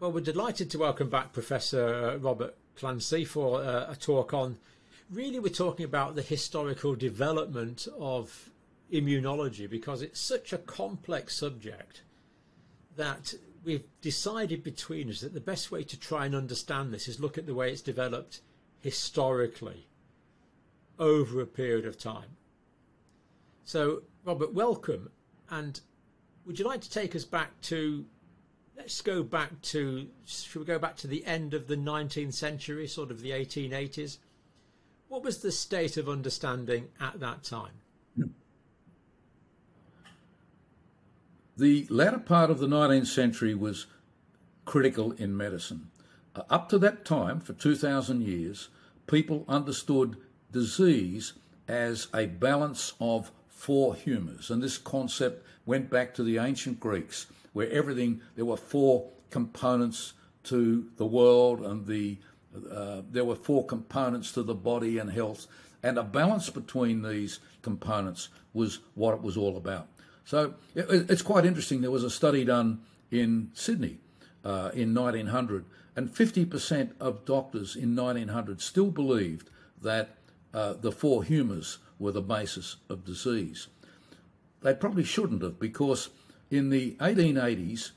Well, we're delighted to welcome back Professor Robert Clancy for uh, a talk on. Really, we're talking about the historical development of immunology because it's such a complex subject that we've decided between us that the best way to try and understand this is look at the way it's developed historically over a period of time. So, Robert, welcome. And would you like to take us back to, let's go back to, should we go back to the end of the 19th century, sort of the 1880s? What was the state of understanding at that time? The latter part of the 19th century was critical in medicine. Uh, up to that time, for 2,000 years, people understood disease as a balance of four humours. And this concept went back to the ancient Greeks, where everything, there were four components to the world and the uh, there were four components to the body and health, and a balance between these components was what it was all about. So it, it's quite interesting. There was a study done in Sydney uh, in 1900, and 50% of doctors in 1900 still believed that uh, the four humours were the basis of disease. They probably shouldn't have, because in the 1880s,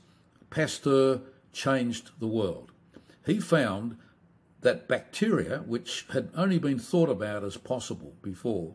Pasteur changed the world. He found that bacteria, which had only been thought about as possible before,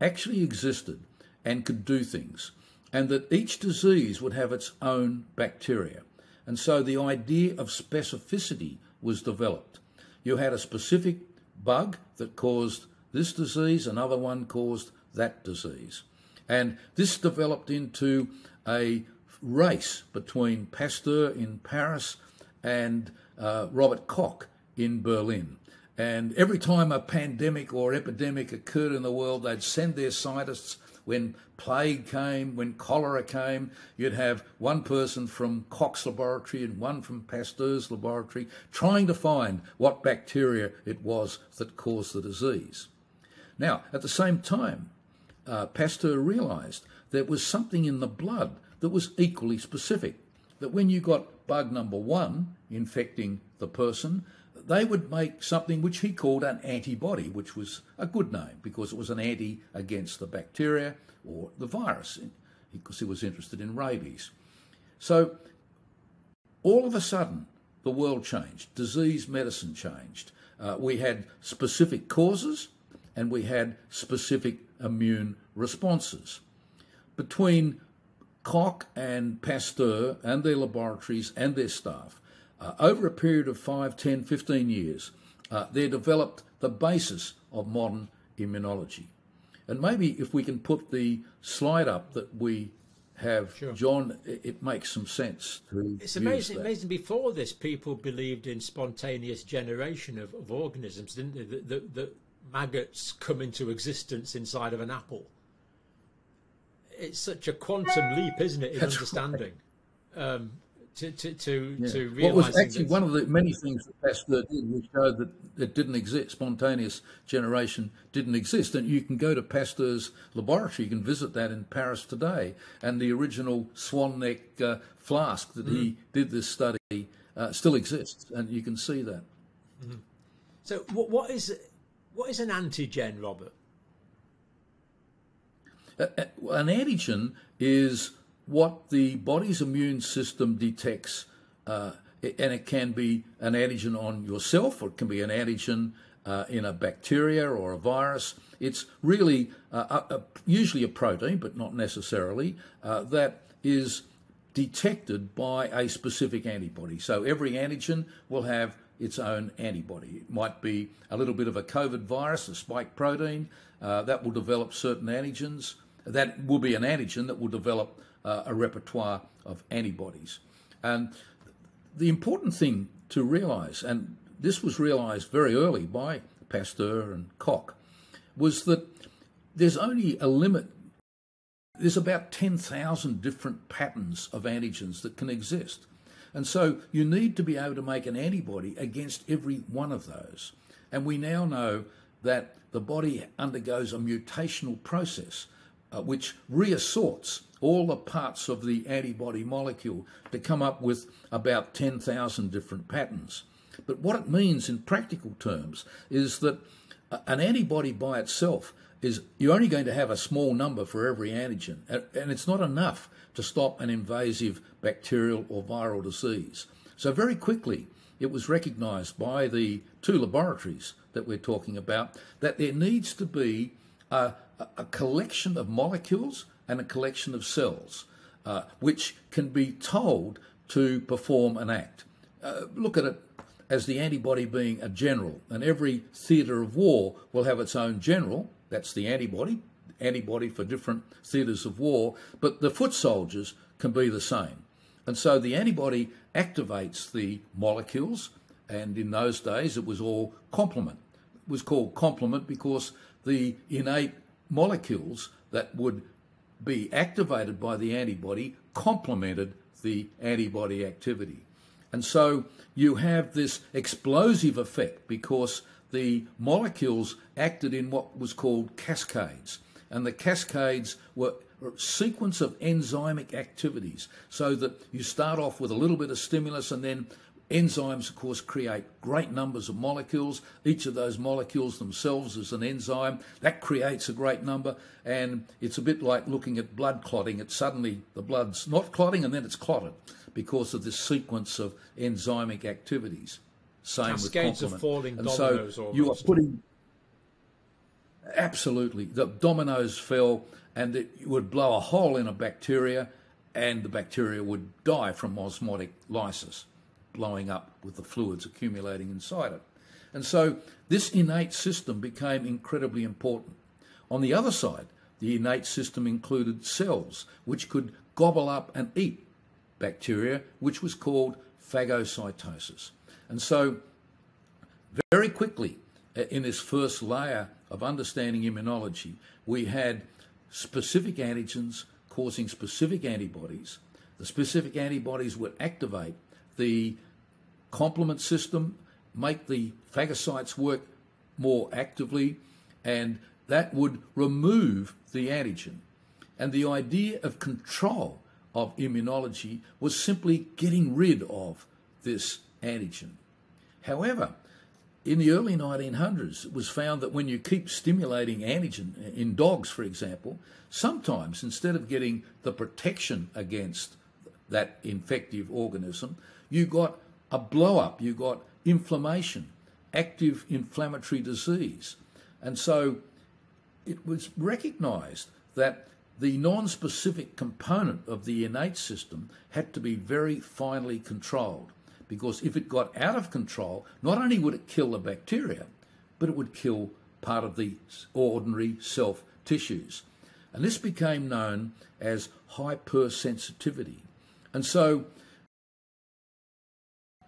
actually existed and could do things and that each disease would have its own bacteria. And so the idea of specificity was developed. You had a specific bug that caused this disease, another one caused that disease. And this developed into a race between Pasteur in Paris and uh, Robert Koch in Berlin. And every time a pandemic or epidemic occurred in the world, they'd send their scientists when plague came, when cholera came, you'd have one person from Koch's laboratory and one from Pasteur's laboratory trying to find what bacteria it was that caused the disease. Now, at the same time, uh, Pasteur realized there was something in the blood that was equally specific. That when you got bug number one infecting the person, they would make something which he called an antibody, which was a good name because it was an anti against the bacteria or the virus, because he was interested in rabies. So all of a sudden, the world changed. Disease medicine changed. Uh, we had specific causes and we had specific immune responses. Between Koch and Pasteur and their laboratories and their staff, uh, over a period of 5, 10, 15 years, uh, they developed the basis of modern immunology. And maybe if we can put the slide up that we have, sure. John, it, it, makes some sense. it's amazing. Amazing. Before this, people believed in spontaneous generation of, of organisms, didn't they? That the, maggots come into existence inside of an apple. It's such a quantum leap, isn't it, in That's understanding? Right. Um, to to to, yeah. to What was actually one of the many things that Pasteur did, which showed that it didn't exist. Spontaneous generation didn't exist, and you can go to Pasteur's laboratory. You can visit that in Paris today, and the original swan neck uh, flask that mm. he did this study uh, still exists, and you can see that. Mm. So, what, what is what is an antigen, Robert? An antigen is what the body's immune system detects, uh, and it can be an antigen on yourself, or it can be an antigen uh, in a bacteria or a virus. It's really uh, a, a, usually a protein, but not necessarily, uh, that is detected by a specific antibody. So every antigen will have its own antibody. It might be a little bit of a COVID virus, a spike protein, uh, that will develop certain antigens. That will be an antigen that will develop uh, a repertoire of antibodies. And the important thing to realize, and this was realized very early by Pasteur and Koch, was that there's only a limit. There's about 10,000 different patterns of antigens that can exist. And so you need to be able to make an antibody against every one of those. And we now know that the body undergoes a mutational process uh, which reassorts all the parts of the antibody molecule to come up with about 10,000 different patterns. But what it means in practical terms is that an antibody by itself is you're only going to have a small number for every antigen, and it's not enough to stop an invasive bacterial or viral disease. So, very quickly, it was recognized by the two laboratories that we're talking about that there needs to be a, a collection of molecules and a collection of cells uh, which can be told to perform an act. Uh, look at it as the antibody being a general, and every theatre of war will have its own general, that's the antibody, antibody for different theatres of war, but the foot soldiers can be the same. And so the antibody activates the molecules, and in those days it was all complement. It was called complement because the innate molecules that would be activated by the antibody complemented the antibody activity. And so you have this explosive effect because the molecules acted in what was called cascades. And the cascades were a sequence of enzymic activities so that you start off with a little bit of stimulus and then Enzymes, of course, create great numbers of molecules. Each of those molecules themselves is an enzyme. That creates a great number. And it's a bit like looking at blood clotting. It's suddenly the blood's not clotting and then it's clotted because of this sequence of enzymic activities. Same Cascades with complement. Of falling and so almost. you are putting absolutely the dominoes fell and it would blow a hole in a bacteria and the bacteria would die from osmotic lysis blowing up with the fluids accumulating inside it. And so this innate system became incredibly important. On the other side, the innate system included cells which could gobble up and eat bacteria, which was called phagocytosis. And so, very quickly, uh, in this first layer of understanding immunology, we had specific antigens causing specific antibodies. The specific antibodies would activate the complement system, make the phagocytes work more actively, and that would remove the antigen. And the idea of control of immunology was simply getting rid of this antigen. However, in the early 1900s, it was found that when you keep stimulating antigen uh, in dogs, for example, sometimes instead of getting the protection against that infective organism, you got a blow up, you got inflammation, active inflammatory disease. And so it was recognized that the non specific component of the innate system had to be very finely controlled because if it got out of control, not only would it kill the bacteria, but it would kill part of the ordinary self tissues. And this became known as hypersensitivity. And so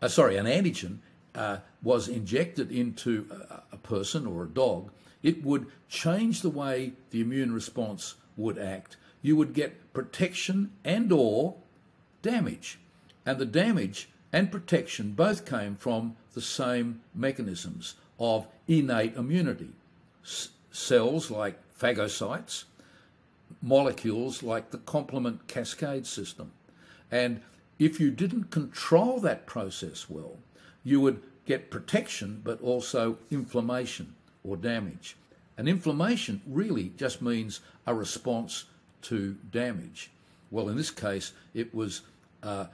uh, sorry, an antigen uh, was injected into a, a person or a dog, it would change the way the immune response would act. You would get protection and or damage. And the damage and protection both came from the same mechanisms of innate immunity. S- cells like phagocytes, molecules like the complement cascade system. And if you didn't control that process well, you would get protection but also inflammation or damage. And inflammation really just means a response to damage. Well, in this case, it was uh,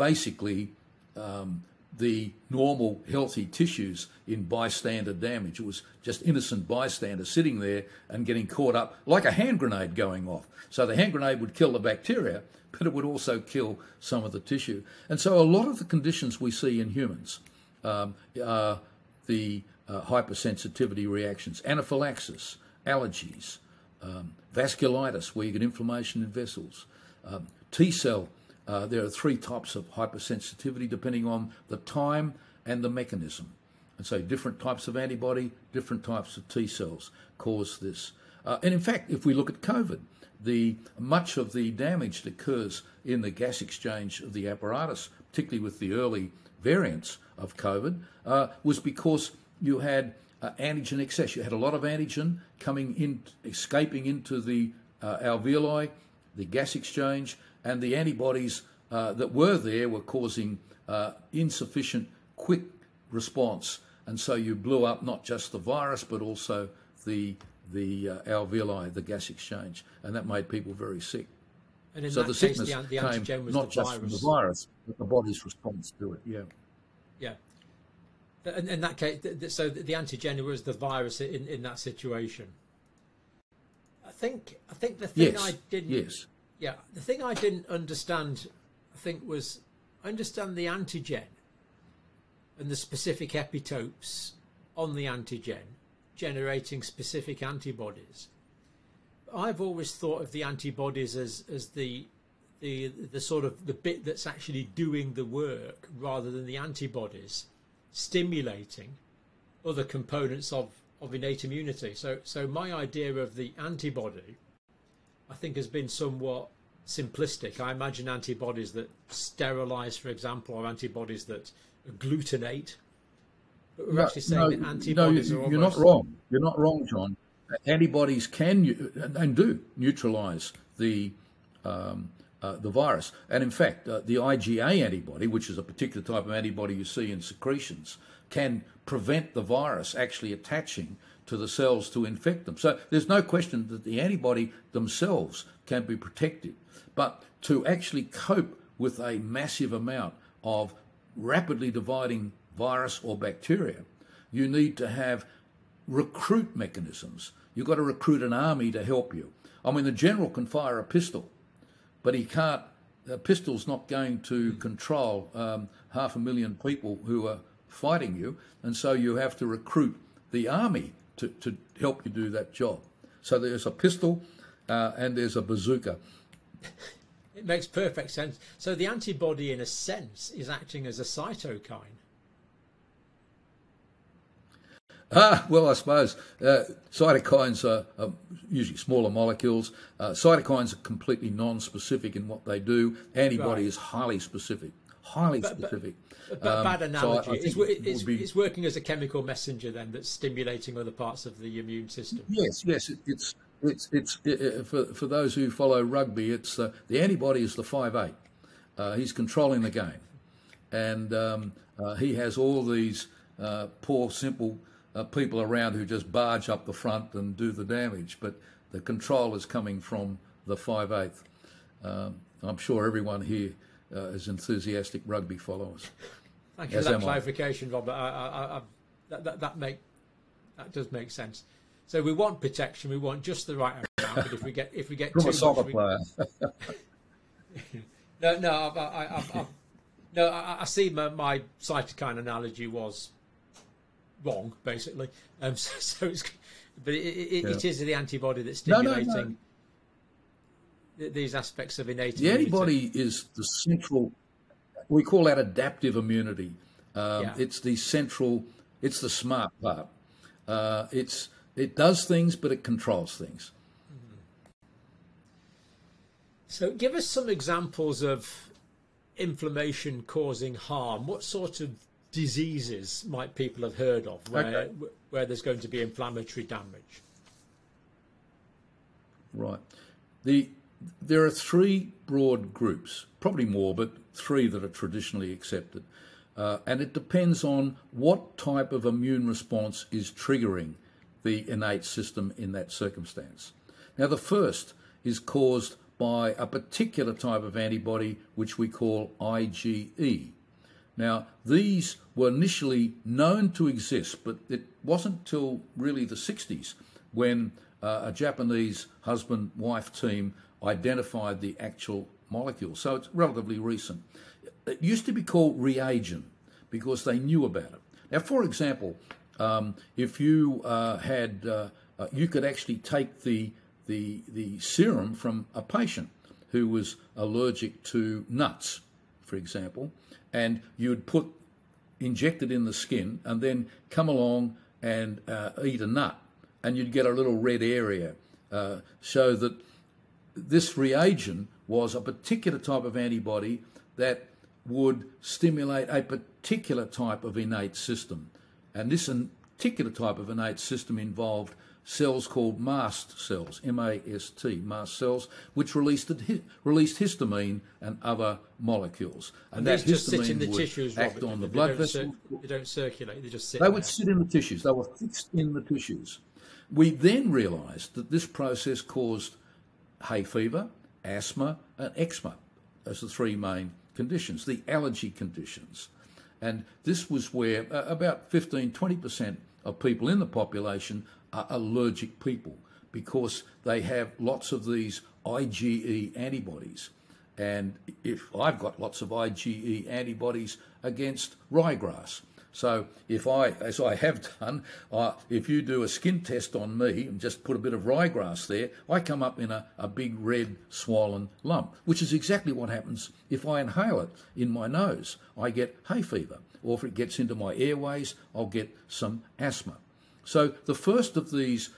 basically um, the normal healthy tissues in bystander damage. It was just innocent bystanders sitting there and getting caught up like a hand grenade going off. So the hand grenade would kill the bacteria, but it would also kill some of the tissue. And so a lot of the conditions we see in humans um, are the uh, hypersensitivity reactions, anaphylaxis, allergies, um, vasculitis, where you get inflammation in vessels, um, T cell. Uh, there are three types of hypersensitivity depending on the time and the mechanism. And so, different types of antibody, different types of T cells cause this. Uh, and in fact, if we look at COVID, the much of the damage that occurs in the gas exchange of the apparatus, particularly with the early variants of COVID, uh, was because you had uh, antigen excess. You had a lot of antigen coming in, escaping into the uh, alveoli, the gas exchange, and the antibodies uh, that were there were causing uh, insufficient quick response. And so you blew up not just the virus, but also the, the uh, alveoli, the gas exchange. And that made people very sick. so the case, sickness the, the came not just virus. from the virus, but the body's response to it. Yeah. Yeah. In, in that case, so the antigen was the virus in, in that situation. I think I think the thing yes. I didn't yes yeah the thing I didn't understand I think was I understand the antigen and the specific epitopes on the antigen generating specific antibodies. I've always thought of the antibodies as as the the the sort of the bit that's actually doing the work rather than the antibodies stimulating other components of, of innate immunity. So so my idea of the antibody I think has been somewhat simplistic. I imagine antibodies that sterilize, for example, or antibodies that agglutinate. But we're no, actually saying no, that antibodies no, are You're not wrong. You're not wrong, John. Antibodies can and do neutralize the um, uh, the virus. And in fact, uh, the IgA antibody, which is a particular type of antibody you see in secretions, can prevent the virus actually attaching to the cells to infect them. So there's no question that the antibody themselves can be protected. But to actually cope with a massive amount of rapidly dividing virus or bacteria, you need to have recruit mechanisms. You've got to recruit an army to help you. I mean, the general can fire a pistol, but he can't. A pistol's not going to control um, half a million people who are fighting you, and so you have to recruit the army to, to help you do that job. So there's a pistol uh, and there's a bazooka. It makes perfect sense. So the antibody, in a sense, is acting as a cytokine. Ah, well, I suppose uh, cytokines are, are, usually smaller molecules. Uh, cytokines are completely non-specific in what they do. Antibody right. is highly specific, highly but, specific. But, but um, bad analogy. So I, I it's, it's, be... it's, working as a chemical messenger then that's stimulating other parts of the immune system. Yes, yes, it, it's it's it's it, for for those who follow rugby. It's uh, the antibody is the five eight. Uh, he's controlling the game, and um, uh, he has all these uh, poor simple uh, people around who just barge up the front and do the damage. But the control is coming from the five eight. Um, I'm sure everyone here uh, is enthusiastic rugby followers. Thank you for that clarification. Robert. I, I, I, that, that, that make that does make sense. So we want protection. We want just the right amount. But if we get if we get from too a soccer much, player. We... no, no, I, I, I, no. I, see my, my cytokine analogy was wrong, basically. Um, so, so it's, but it, it, yeah. it is the antibody that's stimulating no, no, no. These aspects of innate. The immunity. antibody is the central. We call that adaptive immunity. Um, yeah. It's the central. It's the smart part. Uh, it's it does things, but it controls things. So, give us some examples of inflammation causing harm. What sort of diseases might people have heard of where, okay. where there's going to be inflammatory damage? Right. The there are three broad groups, probably more, but three that are traditionally accepted. Uh, and it depends on what type of immune response is triggering the innate system in that circumstance. Now, the first is caused by a particular type of antibody which we call IgE. Now, these were initially known to exist, but it wasn't till really the 60s when uh, a Japanese husband wife team identified the actual molecule. So it's relatively recent. It used to be called reagin because they knew about it. Now, for example, um, if you uh, had, uh, uh, you could actually take the, the, the serum from a patient who was allergic to nuts, for example, and you'd put, inject it in the skin and then come along and uh, eat a nut, and you'd get a little red area. Uh, so that this reagin was a particular type of antibody that would stimulate a particular type of innate system. And this particular type of innate system involved cells called mast cells, M-A-S-T, mast cells, which released released histamine and other molecules. And, and that histamine would tissues, act Robert, on the blood vessels. they don't circulate; they just sit. They there. would sit in the tissues. They were fixed in the tissues. We then realised that this process caused hay fever, asthma, and eczema as the three main conditions, the allergy conditions. And this was where uh, about 15, 20% of people in the population are allergic people because they have lots of these IgE antibodies. And if I've got lots of IgE antibodies against ryegrass, so if I, as I have done, uh, if you do a skin test on me and just put a bit of ryegrass there, I come up in a, a big red swollen lump, which is exactly what happens if I inhale it in my nose. I get hay fever, or if it gets into my airways, I'll get some asthma. So the first of these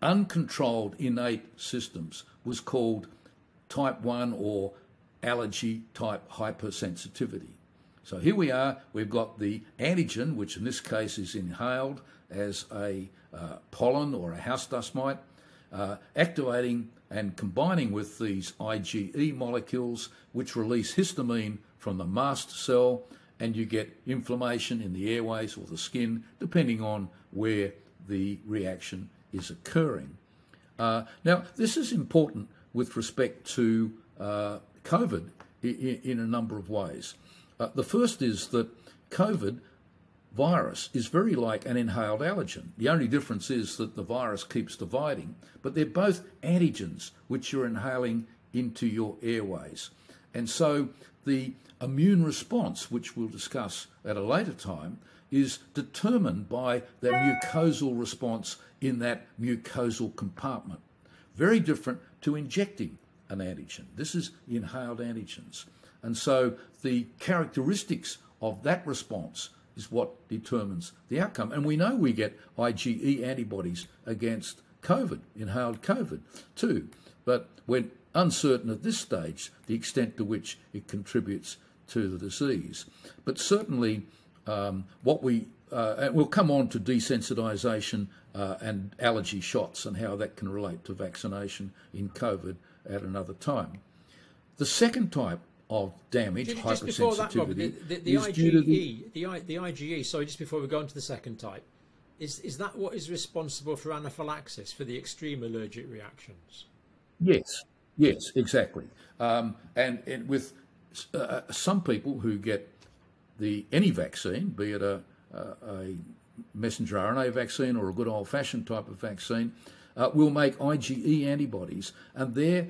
uncontrolled innate systems was called type 1 or allergy type hypersensitivity. So here we are, we've got the antigen, which in this case is inhaled as a uh, pollen or a house dust mite, uh, activating and combining with these IgE molecules, which release histamine from the mast cell, and you get inflammation in the airways or the skin, depending on where the reaction is occurring. Uh, now, this is important with respect to uh, COVID in, in a number of ways. Uh, the first is that COVID virus is very like an inhaled allergen. The only difference is that the virus keeps dividing, but they're both antigens which you're inhaling into your airways. And so the immune response, which we'll discuss at a later time, is determined by the mucosal response in that mucosal compartment. Very different to injecting an antigen. This is inhaled antigens. And so the characteristics of that response is what determines the outcome. And we know we get IgE antibodies against COVID, inhaled COVID, too. But we're uncertain at this stage the extent to which it contributes to the disease. But certainly, um, what we uh, we'll come on to desensitization uh, and allergy shots and how that can relate to vaccination in COVID at another time. The second type of damage, just, just before that, Rob, the, the, the IgE, the, the, the IgE. Sorry, just before we go on to the second type, is is that what is responsible for anaphylaxis for the extreme allergic reactions? Yes, yes, exactly. Um, and, and with uh, some people who get the any vaccine, be it a, a, a messenger RNA vaccine or a good old-fashioned type of vaccine, uh, will make IgE antibodies, and they're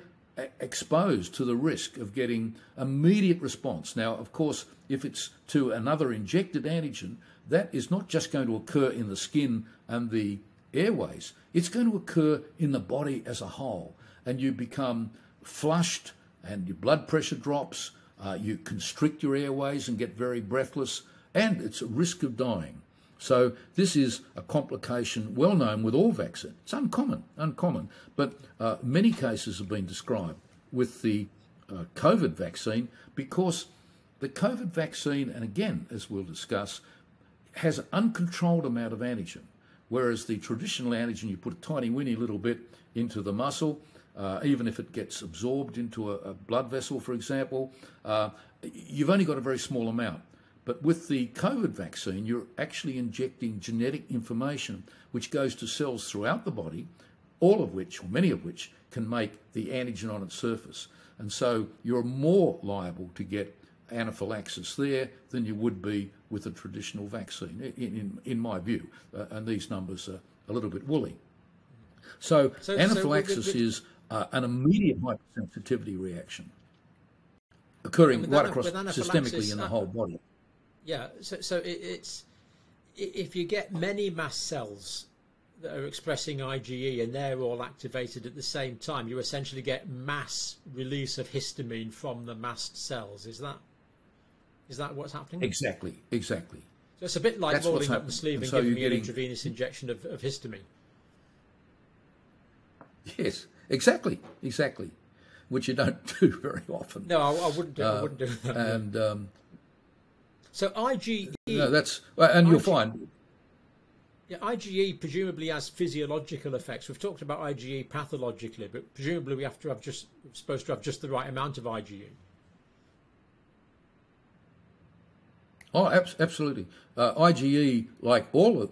exposed to the risk of getting immediate response. Now, of course, if it's to another injected antigen, that is not just going to occur in the skin and the airways, it's going to occur in the body as a whole. And you become flushed and your blood pressure drops, uh, you constrict your airways and get very breathless, and it's a risk of dying. So this is a complication well known with all vaccines. It's uncommon, uncommon, but uh, many cases have been described with the uh, COVID vaccine because the COVID vaccine, and again, as we'll discuss, has an uncontrolled amount of antigen, whereas the traditional antigen, you put a tiny weeny little bit into the muscle, uh, even if it gets absorbed into a, a blood vessel, for example, uh, you've only got a very small amount. But with the COVID vaccine, you're actually injecting genetic information which goes to cells throughout the body, all of which, or many of which, can make the antigen on its surface. And so you're more liable to get anaphylaxis there than you would be with a traditional vaccine, in, in, in my view. Uh, and these numbers are a little bit woolly. So, so anaphylaxis so is uh, an immediate hypersensitivity reaction occurring right across systemically in the whole body. Yeah, so so it, it's if you get many mast cells that are expressing IgE and they're all activated at the same time, you essentially get mass release of histamine from the mast cells. Is that is that what's happening? Exactly, exactly. So it's a bit like That's rolling up the sleeve and, and so giving me getting... an intravenous injection of, of histamine. Yes, exactly, exactly. Which you don't do very often. No, I, I wouldn't do. Uh, I wouldn't do that. And um, so IgE. No, that's and you'll find. Yeah, IgE presumably has physiological effects. We've talked about IgE pathologically, but presumably we have to have just supposed to have just the right amount of IgE. Oh, absolutely. Uh, IgE, like all of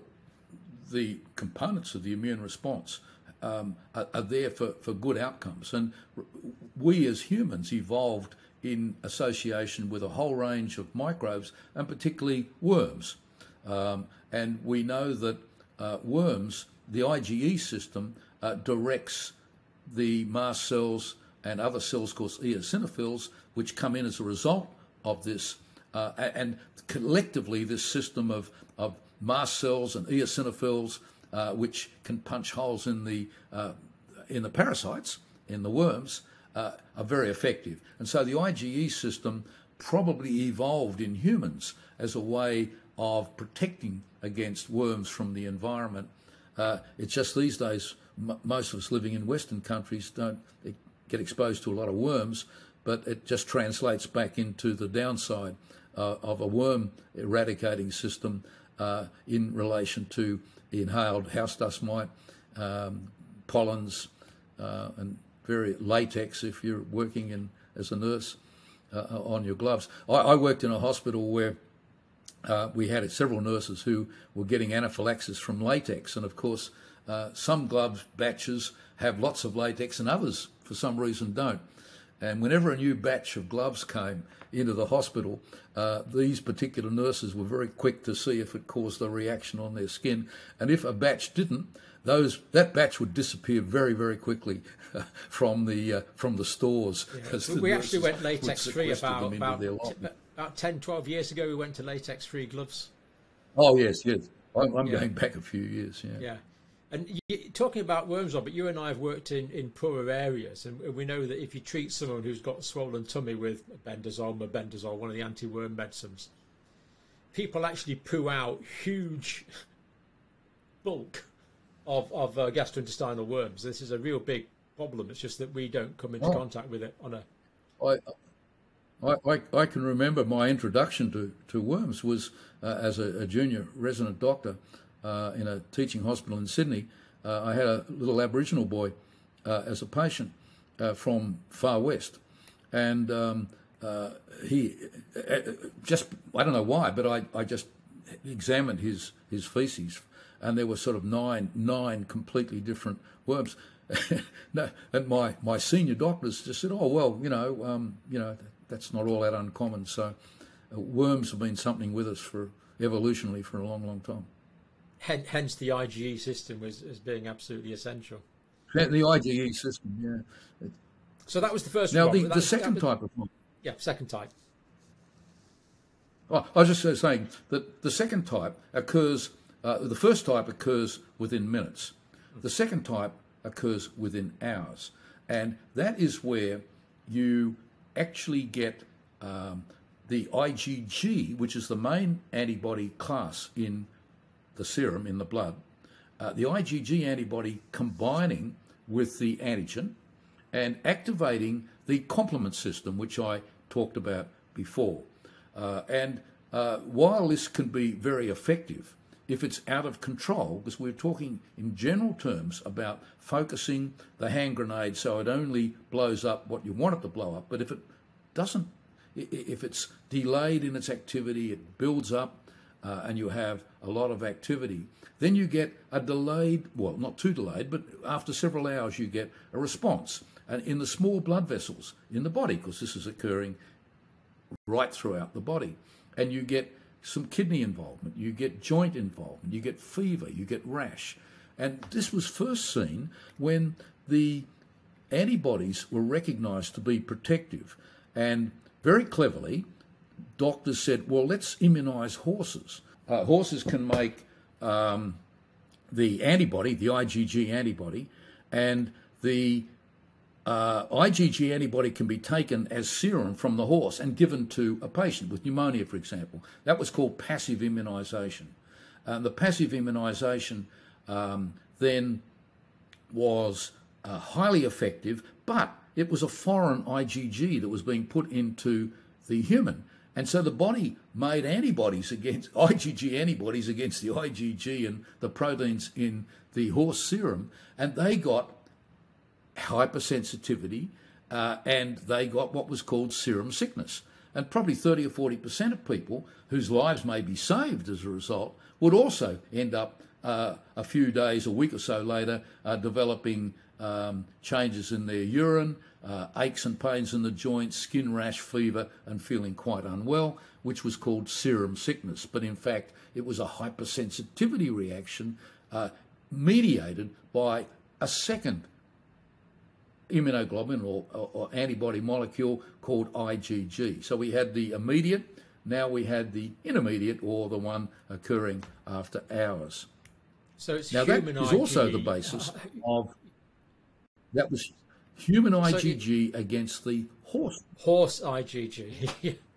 the components of the immune response, um, are, are, there for, for good outcomes. And we as humans evolved in association with a whole range of microbes, and particularly worms. Um, and we know that uh, worms, the IgE system, uh, directs the mast cells and other cells called eosinophils, which come in as a result of this. Uh, and collectively, this system of, of mast cells and eosinophils, uh, which can punch holes in the, uh, in the parasites, in the worms, uh, are very effective. And so the IgE system probably evolved in humans as a way of protecting against worms from the environment. Uh, it's just these days, most of us living in Western countries don't get exposed to a lot of worms, but it just translates back into the downside uh, of a worm eradicating system uh, in relation to inhaled house dust mite, um, pollens, uh, and very latex if you're working in as a nurse uh, on your gloves. I, I worked in a hospital where uh, we had several nurses who were getting anaphylaxis from latex, and of course, uh, some glove batches have lots of latex, and others, for some reason, don't. And whenever a new batch of gloves came into the hospital, uh, these particular nurses were very quick to see if it caused a reaction on their skin, and if a batch didn't, those that batch would disappear very very quickly from the uh, from the stores. Yeah. we actually went latex free about about about 10, 12 years ago, we went to latex free gloves. Oh, yes, yes. I'm, I'm yeah. going back a few years, yeah. Yeah. And you, talking about worms, but you and I have worked in, in poorer areas, and we know that if you treat someone who's got a swollen tummy with bendazole, mebendazole, one of the anti-worm medicines, people actually poo out huge bulk of, of uh, gastrointestinal worms. This is a real big problem. It's just that we don't come into oh. contact with it on a. I, I, I, can remember my introduction to, to worms was uh, as a, a, junior resident doctor uh, in a teaching hospital in Sydney. Uh, I had a little Aboriginal boy uh, as a patient uh, from far west, and um, uh, he just I don't know why, but I, I just examined his his feces, and there were sort of nine nine completely different worms. no, and my, my senior doctors just said, "Oh well, you know, um, you know, that's not all that uncommon. So uh, worms have been something with us for evolutionarily for a long, long time. Hence, the IgE system was as being absolutely essential. The IgE system, yeah. So that was the first. Now, one. the, the second was, type of one. Yeah, second type. Oh, I was just saying that the second type occurs. Uh, the first type occurs within minutes. The second type occurs within hours, and that is where you actually get um, the IgG, which is the main antibody class in the serum, in the blood, uh, the IgG antibody combining with the antigen and activating the complement system, which I talked about before. Uh, and uh, while this can be very effective, if it's out of control, because we're talking in general terms about focusing the hand grenade so it only blows up what you want it to blow up, but if it doesn't, if it's delayed in its activity, it builds up uh, and you have a lot of activity, then you get a delayed, well, not too delayed, but after several hours you get a response. And in the small blood vessels in the body, because this is occurring right throughout the body, and you get some kidney involvement, you get joint involvement, you get fever, you get rash. And this was first seen when the antibodies were recognized to be protective. And very cleverly, doctors said, well, let's immunize horses. Uh, horses can make um, the antibody, the IgG antibody, and the uh, IgG antibody can be taken as serum from the horse and given to a patient with pneumonia, for example. That was called passive immunisation. And the passive immunisation um, then was uh, highly effective, but it was a foreign IgG that was being put into the human. And so the body made antibodies against IgG antibodies against the IgG and the proteins in the horse serum, and they got hypersensitivity uh, and they got what was called serum sickness. And probably 30 or 40% of people whose lives may be saved as a result would also end up uh, a few days, a week or so later, uh, developing um, changes in their urine, uh, aches and pains in the joints, skin rash, fever, and feeling quite unwell, which was called serum sickness. But in fact, it was a hypersensitivity reaction uh, mediated by a second immunoglobulin or, or, or, antibody molecule called IgG. So we had the immediate, now we had the intermediate or the one occurring after hours. So it's now that is also the basis of that was human IgG so it, against the horse horse IgG,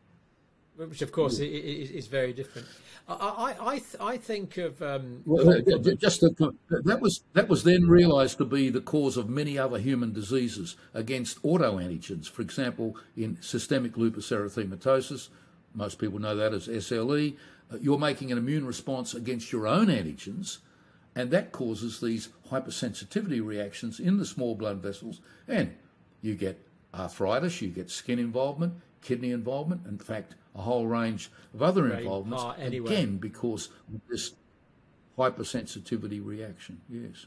which of course yeah. is, is very different. I I I think of um, well, just the, that was that was then realised to be the cause of many other human diseases against autoantigens. For example, in systemic lupus erythematosus, most people know that as SLE. Uh, you're making an immune response against your own antigens, and that causes these hypersensitivity reactions in the small blood vessels, and you get arthritis, you get skin involvement, kidney involvement. In fact, a whole range of other Very involvements. Ah, anyway. Again, because of this hypersensitivity reaction. Yes.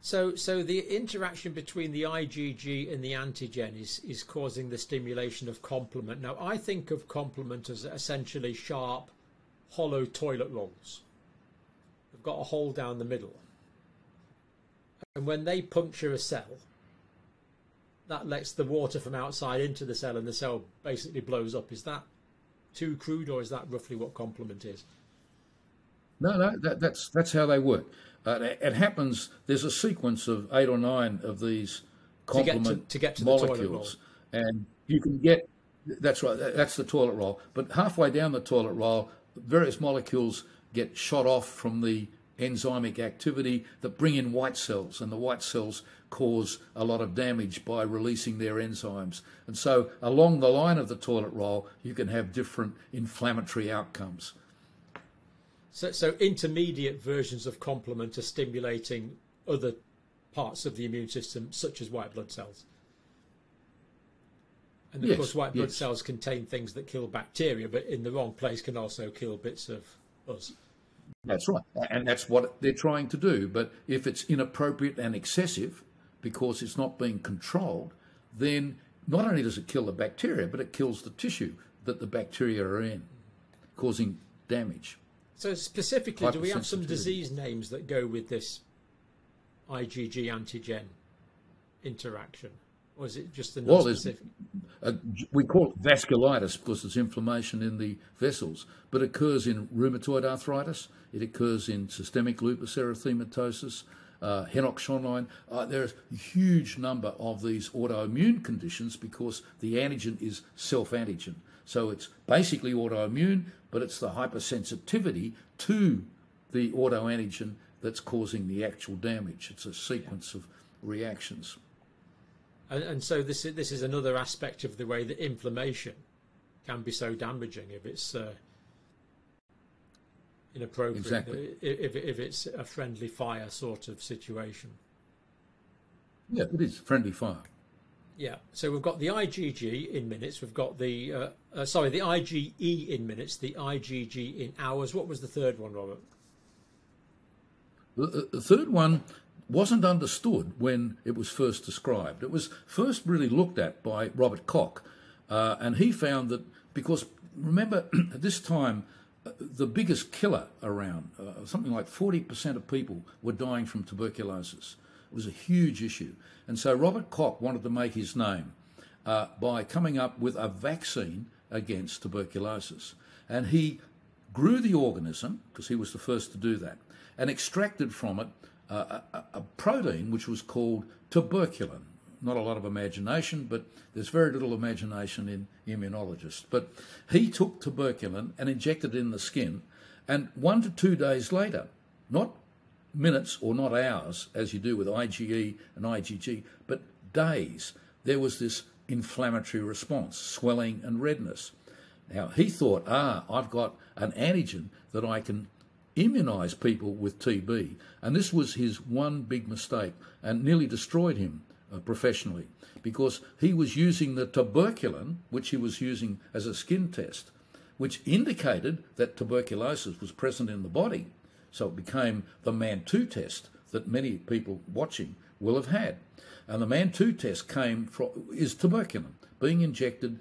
So, so the interaction between the IgG and the antigen is, is causing the stimulation of complement. Now, I think of complement as essentially sharp, hollow toilet rolls. They've got a hole down the middle. And when they puncture a cell, that lets the water from outside into the cell and the cell basically blows up. Is that too crude, or is that roughly what complement is? No, no, that, that's that's how they work. Uh, it happens. There's a sequence of eight or nine of these complement to get to, to get to molecules, and you can get. That's right. That's the toilet roll. But halfway down the toilet roll, various molecules get shot off from the enzymic activity that bring in white cells, and the white cells cause a lot of damage by releasing their enzymes. And so, along the line of the toilet roll, you can have different inflammatory outcomes. So, so intermediate versions of complement are stimulating other parts of the immune system, such as white blood cells. And of yes, course, white blood yes. cells contain things that kill bacteria, but in the wrong place can also kill bits of us. That's right. And that's what they're trying to do. But if it's inappropriate and excessive because it's not being controlled, then not only does it kill the bacteria, but it kills the tissue that the bacteria are in, causing damage. So, specifically, do we have some disease names that go with this IgG antigen interaction? Or is it just the well, specific? A, we call it vasculitis because it's inflammation in the vessels, but it occurs in rheumatoid arthritis, it occurs in systemic lupus erythematosus, uh, Henoch-Schönlein. Uh, there's a huge number of these autoimmune conditions because the antigen is self-antigen. So it's basically autoimmune, but it's the hypersensitivity to the autoantigen that's causing the actual damage. It's a sequence of reactions. And, and so this this is another aspect of the way that inflammation can be so damaging if it's uh, inappropriate, exactly. if, if it's a friendly fire sort of situation. Yeah, it is friendly fire. Yeah, so we've got the IgG in minutes. We've got the uh, uh, sorry, the IgE in minutes, the IgG in hours. What was the third one, Robert? The, the third one wasn't understood when it was first described. It was first really looked at by Robert Koch, uh, and he found that because remember at this time uh, the biggest killer around, uh, something like 40% of people were dying from tuberculosis. It was a huge issue. And so Robert Koch wanted to make his name uh, by coming up with a vaccine against tuberculosis. And he grew the organism, because he was the first to do that, and extracted from it a, a, protein which was called tuberculin. Not a lot of imagination, but there's very little imagination in immunologists. But he took tuberculin and injected it in the skin, and one to two days later, not minutes or not hours, as you do with IgE and IgG, but days, there was this inflammatory response, swelling and redness. Now, he thought, ah, I've got an antigen that I can immunise people with TB. And this was his one big mistake and nearly destroyed him Uh, professionally because he was using the tuberculin, which he was using as a skin test, which indicated that tuberculosis was present in the body. So it became the Mantoux test that many people watching will have had. And the Mantoux test came from is tuberculin being injected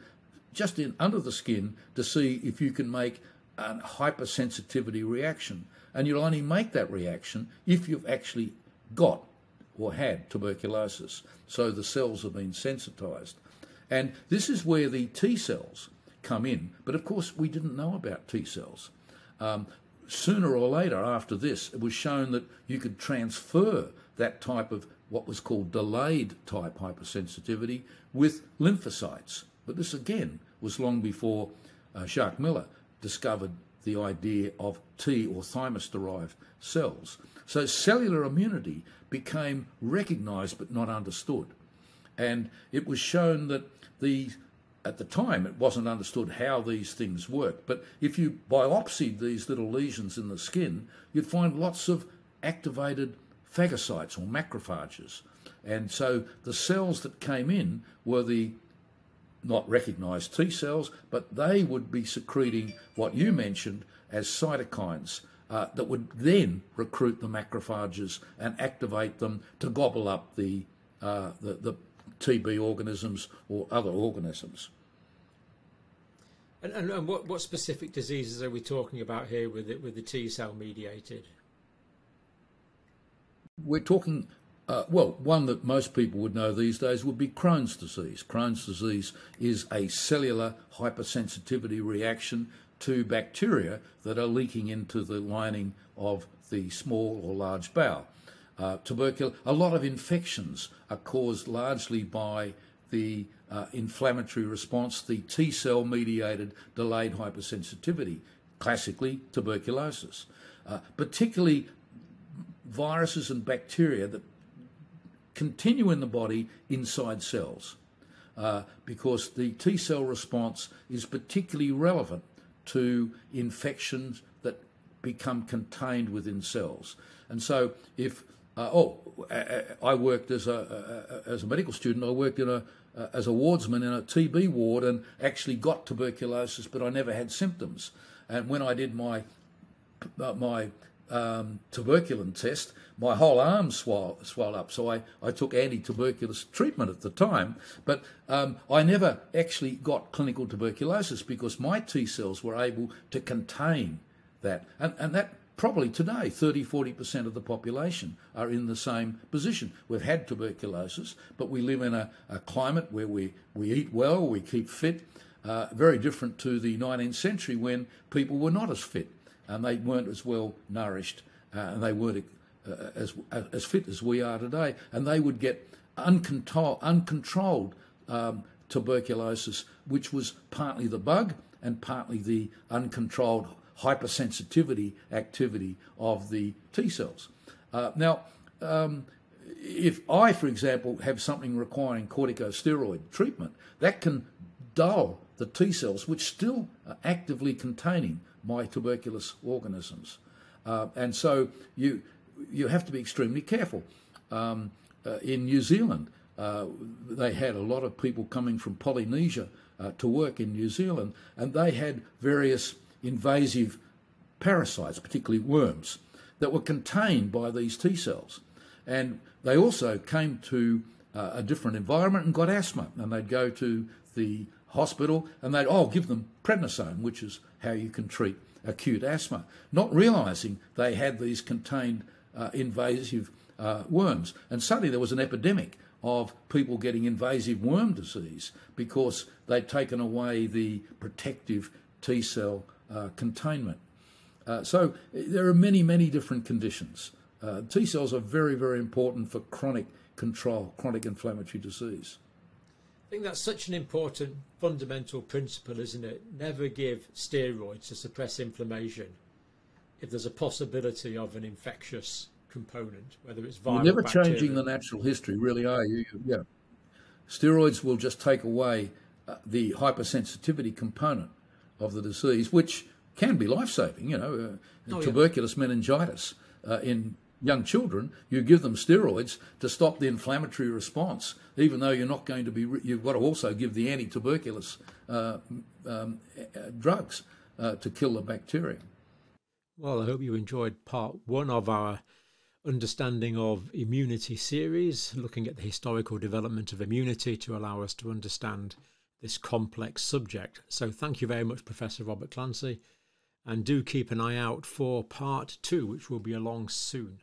just in under the skin to see if you can make a hypersensitivity reaction. And you'll only make that reaction if you've actually got or had tuberculosis. So the cells have been sensitized. And this is where the T cells come in. But of course, we didn't know about T cells. Um, sooner or later, after this, it was shown that you could transfer that type of what was called delayed type hypersensitivity with lymphocytes. But this again was long before uh, Jacques Miller discovered the idea of T or thymus derived cells. So cellular immunity became recognized but not understood. And it was shown that the at the time it wasn't understood how these things work. But if you biopsied these little lesions in the skin, you'd find lots of activated phagocytes or macrophages. And so the cells that came in were the not recognized T cells, but they would be secreting what you mentioned as cytokines uh, that would then recruit the macrophages and activate them to gobble up the, uh, the, the TB organisms or other organisms. And, and, and, what, what specific diseases are we talking about here with it, with the T cell mediated? We're talking uh, well, one that most people would know these days would be Crohn's disease. Crohn's disease is a cellular hypersensitivity reaction to bacteria that are leaking into the lining of the small or large bowel. Uh, tuberculosis, a lot of infections are caused largely by the uh, inflammatory response, the T cell mediated delayed hypersensitivity, classically tuberculosis. Uh, particularly viruses and bacteria that continue in the body inside cells uh, because the T cell response is particularly relevant to infections that become contained within cells. And so, if uh, oh, I worked as a, as a medical student. I worked in a as a wardsman in a TB ward and actually got tuberculosis, but I never had symptoms. And when I did my uh, my um, tuberculin test, my whole arm swelled, up. So I, I took anti-tuberculous treatment at the time, but um, I never actually got clinical tuberculosis because my T cells were able to contain that. And, and that probably today, 30, 40% of the population are in the same position. We've had tuberculosis, but we live in a, a climate where we, we eat well, we keep fit, uh, very different to the 19th century when people were not as fit and they weren't as well nourished uh, and they weren't uh, as, as fit as we are today. And they would get uncontrol, uncontrolled um, tuberculosis, which was partly the bug and partly the uncontrolled hypersensitivity activity of the T cells. Uh, now, um, if I, for example, have something requiring corticosteroid treatment, that can dull the T cells, which still are actively containing my tuberculous organisms. Uh, and so you, you have to be extremely careful. Um, uh, in New Zealand, uh, they had a lot of people coming from Polynesia uh, to work in New Zealand, and they had various invasive parasites, particularly worms, that were contained by these T cells. And they also came to uh, a different environment and got asthma, and they'd go to the hospital and they'd, oh, give them prednisone, which is how you can treat acute asthma, not realizing they had these contained uh, invasive uh, worms. And suddenly there was an epidemic of people getting invasive worm disease because they'd taken away the protective T cell uh, containment. Uh, so there are many, many different conditions. Uh, T cells are very, very important for chronic control, chronic inflammatory disease. I think that's such an important fundamental principle, isn't it? Never give steroids to suppress inflammation if there's a possibility of an infectious component, whether it's viral. You're never bacteria. changing the natural history, really, are you? Yeah. Steroids will just take away uh, the hypersensitivity component. of the disease, which can be life saving. You know, uh, oh, tuberculous yeah. meningitis uh, in young children, you give them steroids to stop the inflammatory response, even though you're not going to be, you've got to also give the anti tuberculous uh, um, drugs uh, to kill the bacteria. Well, I hope you enjoyed part one of our understanding of immunity series, looking at the historical development of immunity to allow us to understand this complex subject. So, thank you very much, Professor Robert Clancy, and do keep an eye out for part two, which will be along soon.